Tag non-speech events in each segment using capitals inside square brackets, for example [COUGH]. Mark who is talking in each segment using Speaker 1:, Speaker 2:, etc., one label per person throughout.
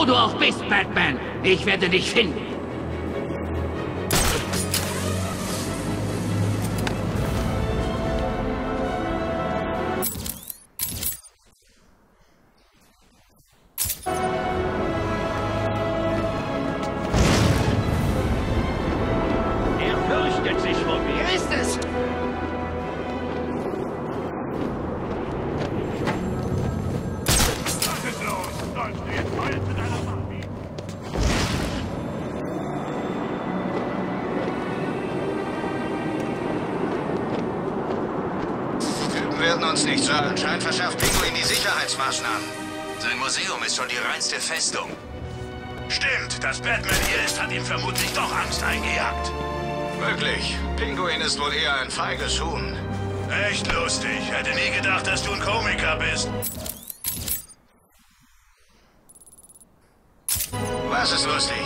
Speaker 1: Wo du auch bist, Batman, ich werde dich finden.
Speaker 2: Anscheinend verschafft Pinguin die Sicherheitsmaßnahmen. Sein Museum ist schon die reinste Festung.
Speaker 3: Stimmt, dass Batman hier ist, hat ihm vermutlich doch Angst eingejagt.
Speaker 2: Möglich. Pinguin ist wohl eher ein feiges Huhn.
Speaker 3: Echt lustig. Hätte nie gedacht, dass du ein Komiker bist.
Speaker 2: Was ist lustig?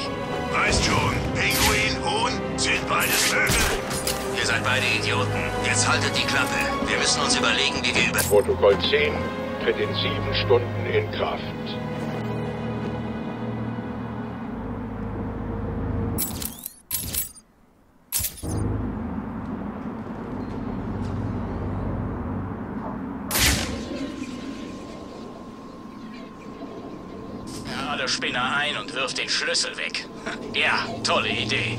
Speaker 2: Wir müssen uns überlegen, wie wir über...
Speaker 4: Protokoll 10 tritt in sieben Stunden in Kraft.
Speaker 5: Alle Spinner ein und wirf den Schlüssel weg. [LAUGHS] Ja, tolle Idee.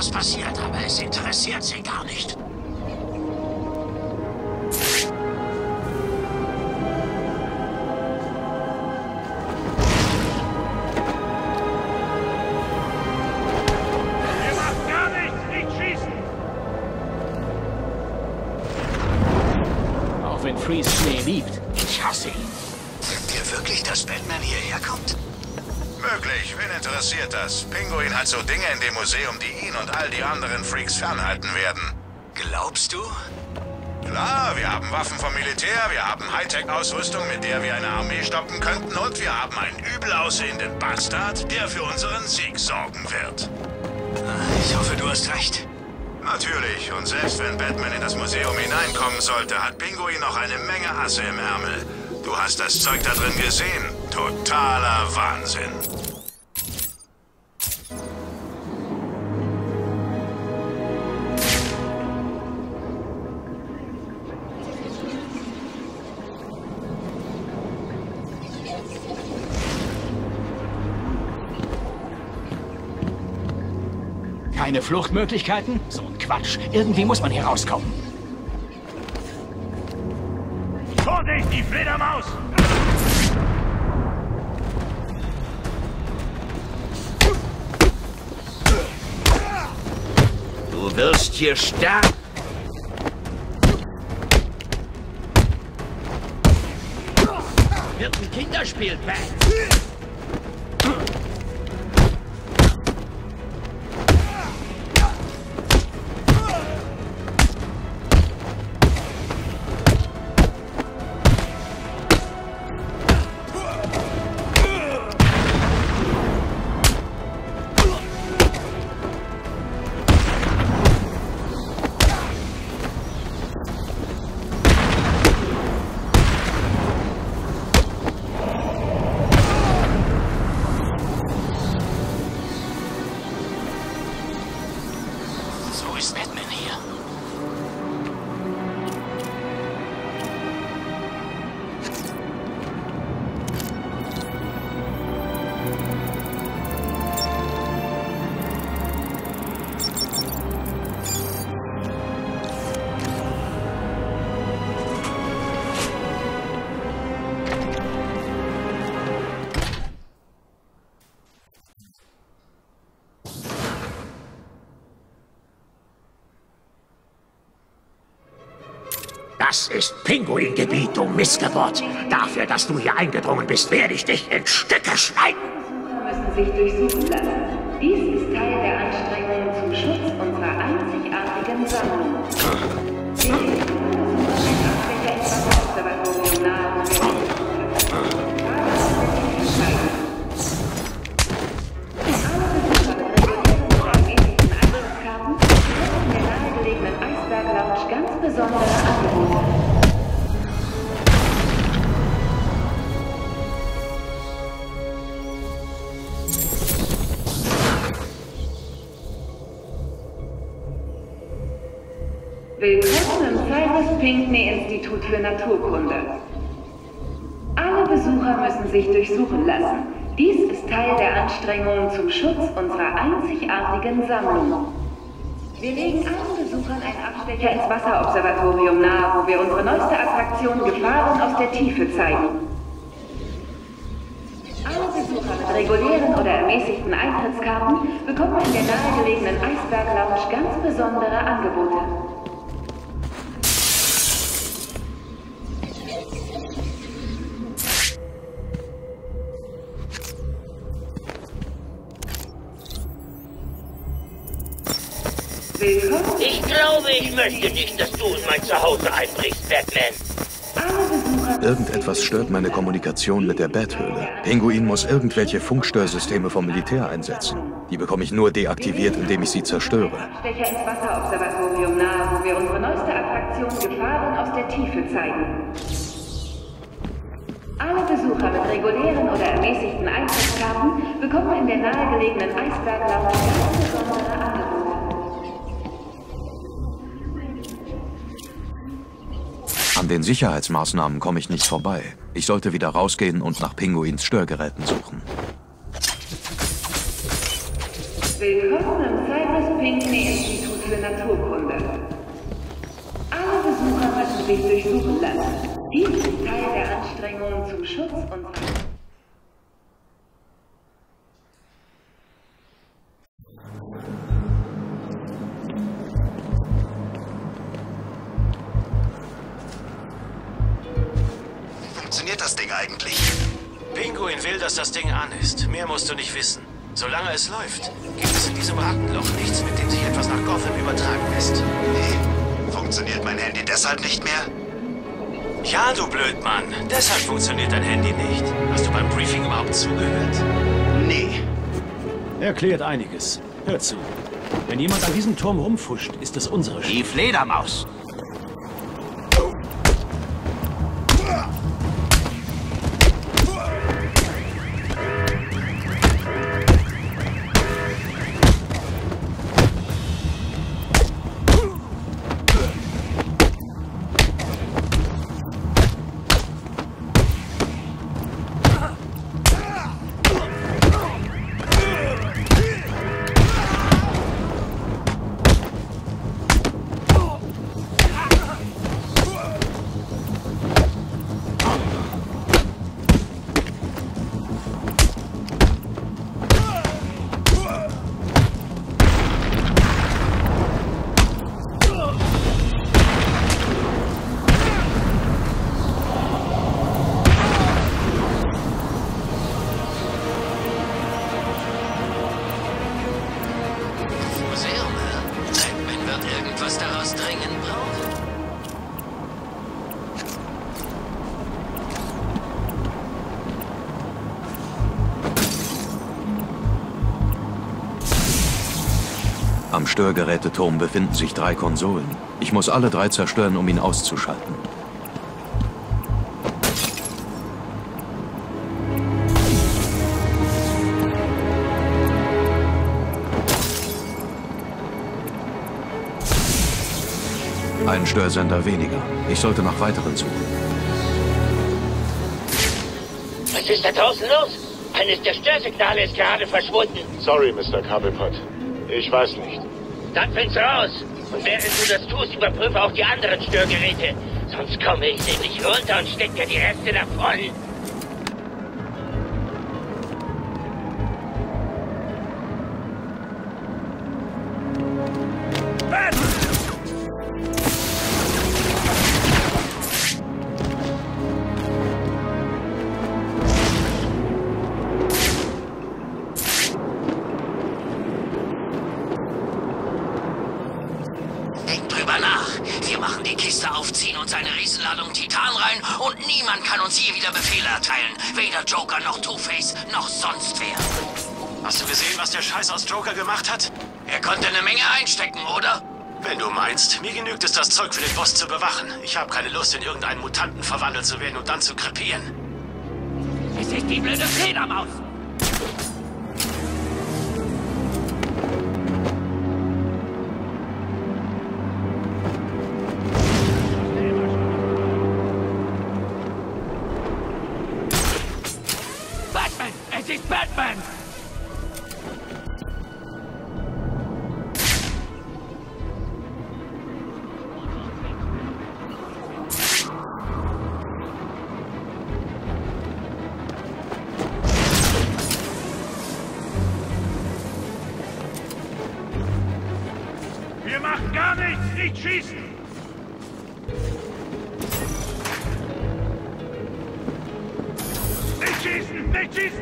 Speaker 6: Was passiert, aber es interessiert sie gar nicht.
Speaker 3: Ihr macht gar nichts, nicht schießen!
Speaker 1: Auch wenn Freeze Schnee liebt.
Speaker 6: Ich hasse ihn.
Speaker 2: Denkt ihr wirklich, dass Batman hierher kommt?
Speaker 3: Möglich, wen interessiert das? Pinguin hat so Dinge in dem Museum, die anderen Freaks fernhalten werden.
Speaker 2: Glaubst du?
Speaker 3: Klar, wir haben Waffen vom Militär, wir haben Hightech-Ausrüstung, mit der wir eine Armee stoppen könnten und wir haben einen übel aussehenden Bastard, der für unseren Sieg sorgen wird.
Speaker 2: Ich hoffe, du hast recht.
Speaker 3: Natürlich, und selbst wenn Batman in das Museum hineinkommen sollte, hat Pinguin noch eine Menge Asse im Ärmel. Du hast das Zeug da drin gesehen. Totaler Wahnsinn.
Speaker 1: Keine Fluchtmöglichkeiten? So ein Quatsch. Irgendwie muss man hier rauskommen.
Speaker 3: Vorsicht, die Fledermaus!
Speaker 7: Du wirst hier sterben.
Speaker 1: Wird ein Kinderspiel, Bat.
Speaker 6: Das ist Pinguingebiet, du Missgeburt. Dafür, dass du hier eingedrungen bist, werde ich dich in Stücke schneiden.
Speaker 8: müssen sich durchsuchen lassen. Dies ist Teil der Anstrengungen zum Schutz unserer einzigartigen Sammlung. [LAUGHS] Willkommen im Cyrus Pinckney Institut für Naturkunde. Alle Besucher müssen sich durchsuchen lassen. Dies ist Teil der Anstrengungen zum Schutz unserer einzigartigen Sammlung. Wir legen allen Besuchern einen Abstecher ins Wasserobservatorium nahe, wo wir unsere neueste Attraktion Gefahren aus der Tiefe zeigen. Alle Besucher mit regulären oder ermäßigten Eintrittskarten bekommen in der nahegelegenen Eisberg Lounge ganz besondere Angebote.
Speaker 9: Glaube, ich möchte nicht, dass du in mein Zuhause einbrichst, Batman.
Speaker 10: Irgendetwas stört meine Kommunikation mit der Bathöhle. Pinguin muss irgendwelche Funkstörsysteme vom Militär einsetzen. Die bekomme ich nur deaktiviert, indem ich sie zerstöre.
Speaker 8: Stecher ins Wasserobservatorium nahe, wo wir unsere neueste Attraktion Gefahren aus der Tiefe zeigen. Alle Besucher mit regulären oder ermäßigten Eintrittskarten bekommen in der nahegelegenen Eisberglaune ganz besondere
Speaker 10: den Sicherheitsmaßnahmen komme ich nicht vorbei. Ich sollte wieder rausgehen und nach Pinguins Störgeräten suchen.
Speaker 8: Willkommen im Cyrus Pinckney Institut für Naturkunde. Alle Besucher müssen sich durchsuchen lassen. Dies ist Teil der Anstrengungen zum Schutz unserer...
Speaker 2: funktioniert das Ding eigentlich?
Speaker 5: Pinguin will, dass das Ding an ist. Mehr musst du nicht wissen. Solange es läuft, gibt es in diesem Rattenloch nichts, mit dem sich etwas nach Gotham übertragen lässt.
Speaker 2: Nee. Funktioniert mein Handy deshalb nicht mehr?
Speaker 5: Ja, du Blödmann. Deshalb funktioniert dein Handy nicht. Hast du beim Briefing überhaupt zugehört?
Speaker 2: Nee.
Speaker 1: Erklärt einiges. Hör zu. Wenn jemand an diesem Turm rumfuscht, ist es unsere Schuld.
Speaker 6: Die Fledermaus.
Speaker 10: Am Störgeräteturm befinden sich drei Konsolen. Ich muss alle drei zerstören, um ihn auszuschalten. Ein Störsender weniger. Ich sollte nach weiteren suchen.
Speaker 9: Was ist da draußen los? Eines der Störsignale ist gerade verschwunden.
Speaker 4: Sorry, Mr. Cobblepot. Ich weiß nicht.
Speaker 9: Dann find's raus. Und während du das tust, überprüfe auch die anderen Störgeräte. Sonst komme ich nämlich runter und steck dir die Reste davon.
Speaker 11: Joker
Speaker 5: gemacht hat?
Speaker 11: Er konnte eine Menge einstecken, oder?
Speaker 5: Wenn du meinst, mir genügt es, das Zeug für den Boss zu bewachen. Ich habe keine Lust, in irgendeinen Mutanten verwandelt zu werden und dann zu krepieren.
Speaker 11: Es ist die blöde Fledermaus.
Speaker 12: Schießen! Nicht!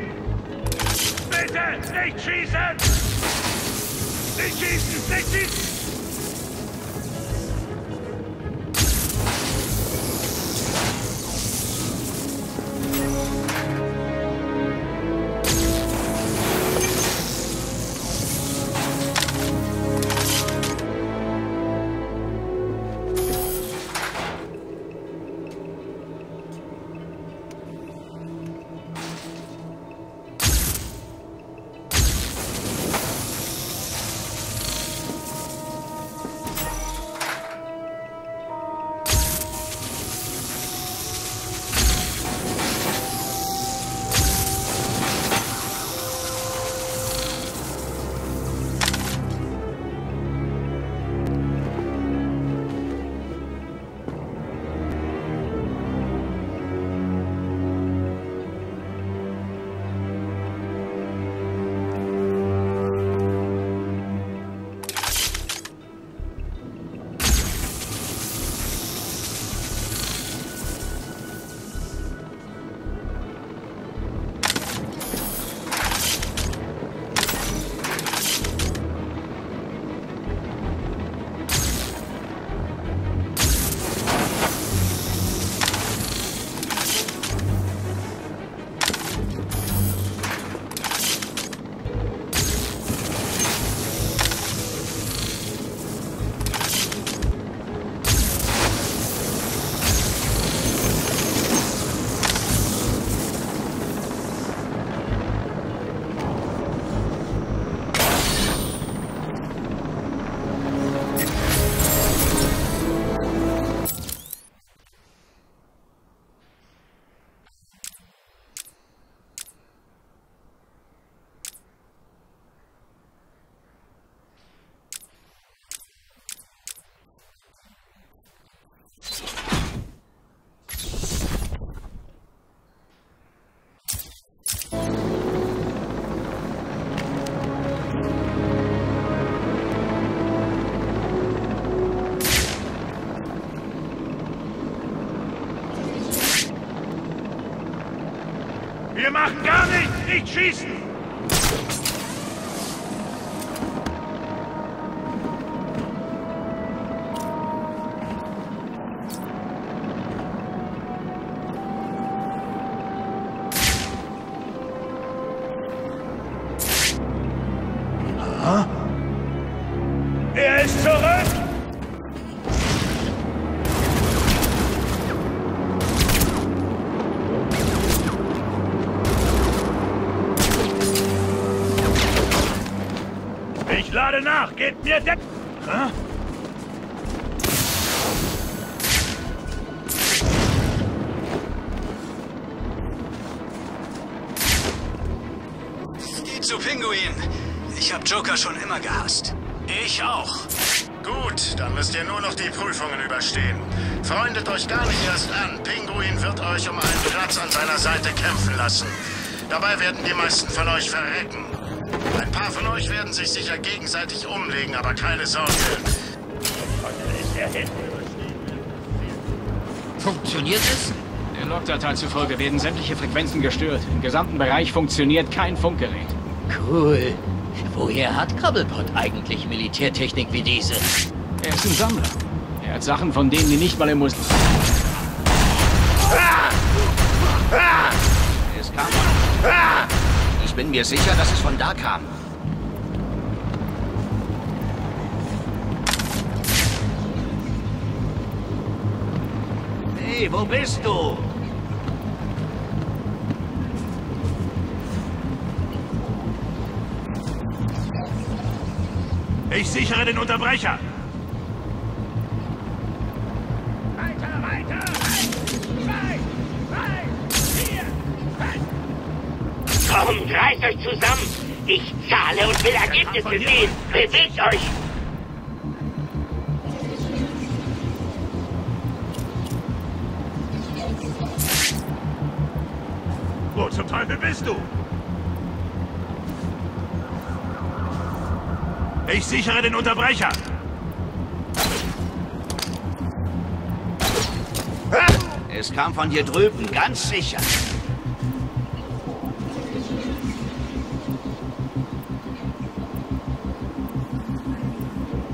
Speaker 12: Bitte, nicht schießen! Nicht! Wir machen gar nichts, nicht schießen!
Speaker 5: Zu Pinguin. Ich hab Joker schon immer gehasst. Ich auch.
Speaker 13: Gut, dann müsst ihr nur noch die Prüfungen überstehen. Freundet euch gar nicht erst an. Pinguin wird euch um einen Platz an seiner Seite kämpfen lassen. Dabei werden die meisten von euch verrecken. Ein paar von euch werden sich sicher gegenseitig umlegen, aber keine Sorge.
Speaker 6: Funktioniert es?
Speaker 14: Der Logdatei zufolge werden sämtliche Frequenzen gestört. Im gesamten Bereich funktioniert kein Funkgerät.
Speaker 6: Cool. Woher hat Krabbelpot eigentlich Militärtechnik wie diese?
Speaker 14: Er ist ein Sammler. Er hat Sachen, von denen die nicht mal im Museum...
Speaker 7: Es kam. Ich bin mir sicher, dass es von da kam. Hey, wo bist du?
Speaker 12: Ich sichere den Unterbrecher.
Speaker 9: Weiter, weiter! Zwei, drei, vier, fünf! Komm, reißt euch zusammen! Ich zahle und will Ergebnisse sehen! Bewegt euch!
Speaker 12: Ich sichere den Unterbrecher.
Speaker 7: Es kam von hier drüben, ganz sicher.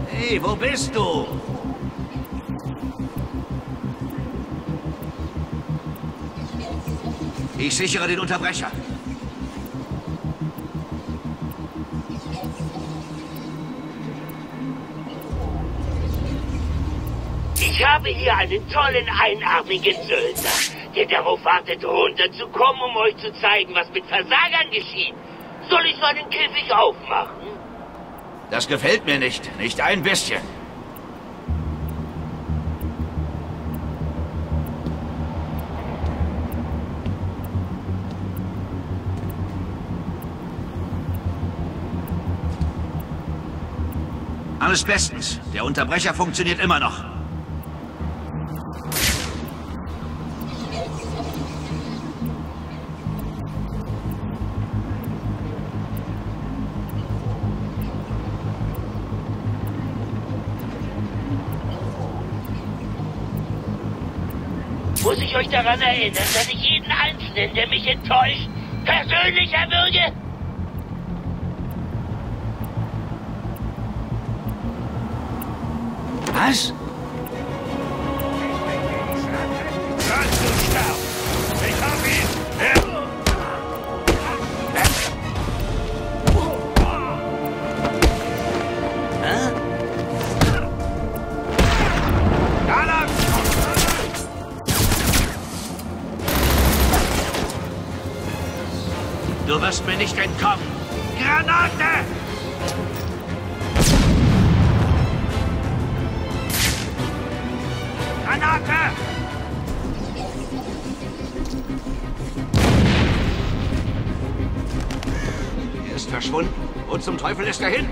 Speaker 7: Hey, wo bist du? Ich sichere den Unterbrecher.
Speaker 9: Ich habe hier einen tollen einarmigen Söldner, der darauf wartet, runterzukommen, um euch zu zeigen, was mit Versagern geschieht. Soll ich meinen Käfig aufmachen?
Speaker 7: Das gefällt mir nicht. Nicht ein bisschen. Alles bestens. Der Unterbrecher funktioniert immer noch.
Speaker 9: Ich euch daran erinnern, dass ich jeden Einzelnen, der mich enttäuscht, persönlich erwürge?
Speaker 7: Was? Teufel ist hin?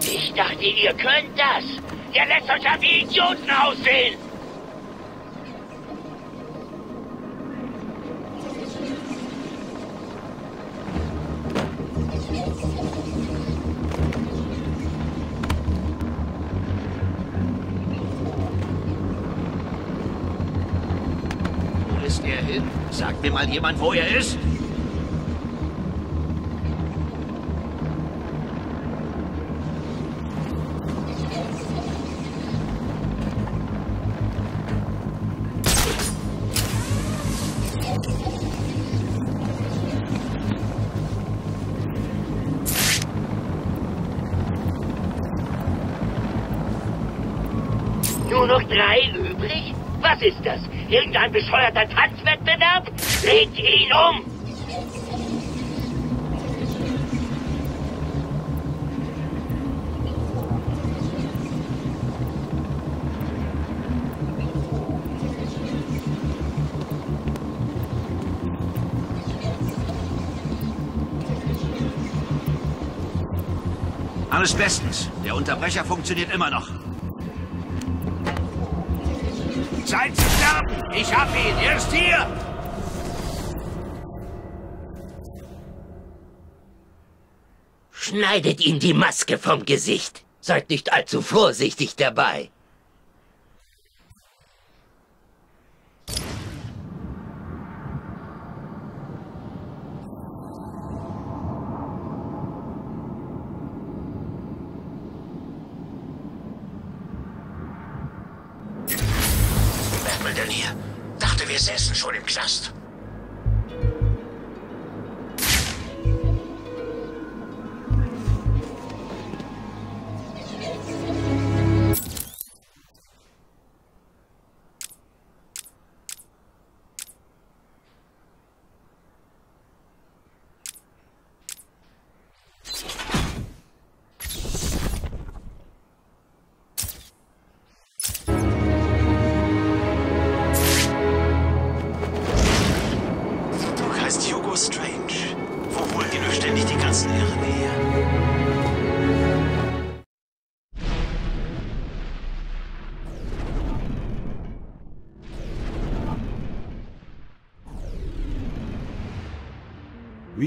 Speaker 9: Ich dachte, ihr könnt das. Der lässt euch ja wie Idioten aussehen.
Speaker 7: Mal jemand, wo er ist.
Speaker 9: Nur noch drei übrig? Was ist das? Irgendein bescheuerter Tanzwettbewerb? Legt ihn um!
Speaker 7: Alles bestens. Der Unterbrecher funktioniert immer noch. Zeit zu sterben! Ich hab ihn! Er ist hier!
Speaker 9: Schneidet ihm die Maske vom Gesicht.
Speaker 15: Seid nicht allzu vorsichtig dabei.
Speaker 6: Merkt man denn hier? Dachte, wir säßen schon im Knast.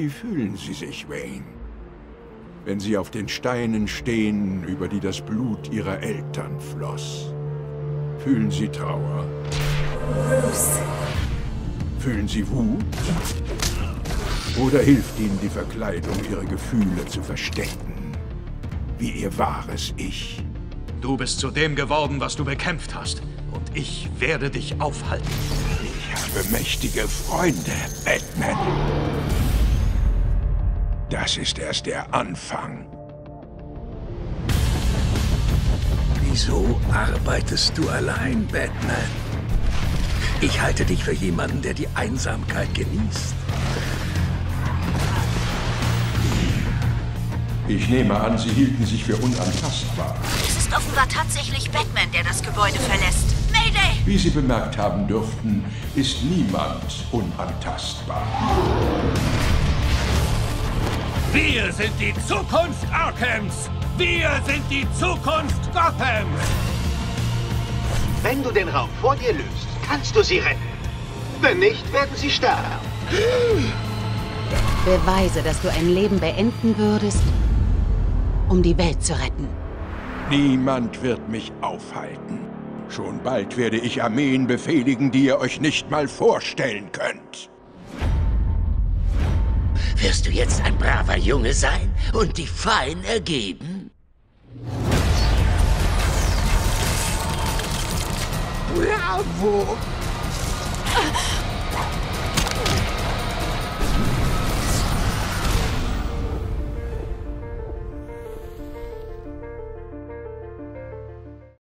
Speaker 16: Wie fühlen Sie sich, Wayne? Wenn Sie auf den Steinen stehen, über die das Blut Ihrer Eltern floss. Fühlen Sie Trauer?
Speaker 17: Bruce.
Speaker 16: Fühlen Sie Wut? Oder hilft Ihnen die Verkleidung, Ihre Gefühle zu verstecken? Wie Ihr wahres Ich?
Speaker 10: Du bist zu dem geworden, was du bekämpft hast. Und ich werde dich aufhalten.
Speaker 16: Ich habe mächtige Freunde, Batman. Das ist erst der Anfang.
Speaker 18: Wieso arbeitest du allein, Batman? Ich halte dich für jemanden, der die Einsamkeit genießt.
Speaker 16: Ich nehme an, Sie hielten sich für unantastbar.
Speaker 17: Es ist offenbar tatsächlich Batman, der das Gebäude verlässt. Mayday!
Speaker 16: Wie Sie bemerkt haben dürften, ist niemand unantastbar.
Speaker 12: Wir sind die Zukunft Arkhams! Wir sind die Zukunft Gothams!
Speaker 19: Wenn du den Raum vor dir löst, kannst du sie retten. Wenn nicht, werden sie sterben.
Speaker 20: Beweise, dass du ein Leben beenden würdest, um die Welt zu retten.
Speaker 16: Niemand wird mich aufhalten. Schon bald werde ich Armeen befehligen, die ihr euch nicht mal vorstellen könnt.
Speaker 15: Wirst du jetzt ein braver Junge sein und dich fein ergeben?
Speaker 18: Bravo! Ah.